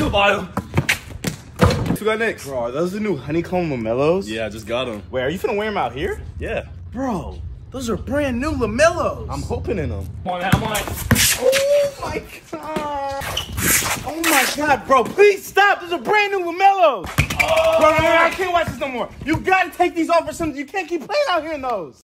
Still buy. What got next? Bro, are those the new honeycomb LaMelos? Yeah, I just got them. Wait, are you finna wear them out here? Yeah. Bro, those are brand new LaMelos. I'm hoping in them. Come on, I'm on. Oh my god. Oh my god, bro, please stop. Those are brand new LaMelos. Bro, no, no, I can't watch this no more. You gotta take these off or something. You can't keep playing out here in those.